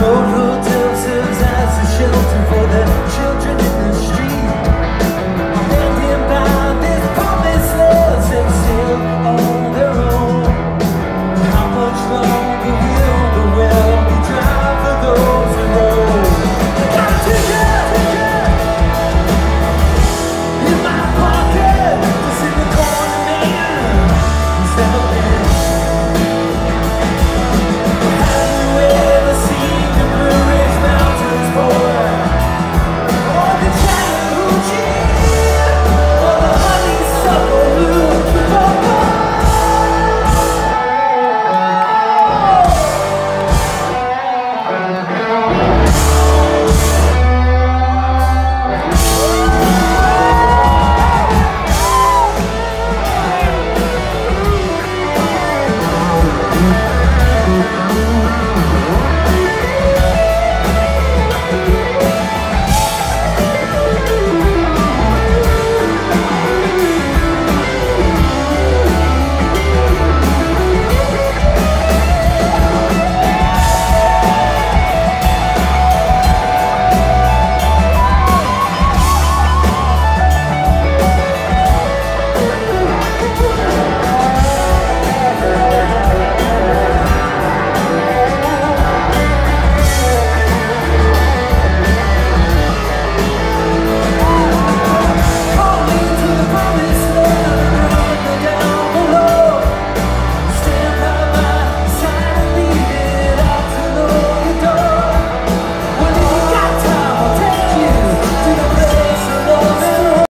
road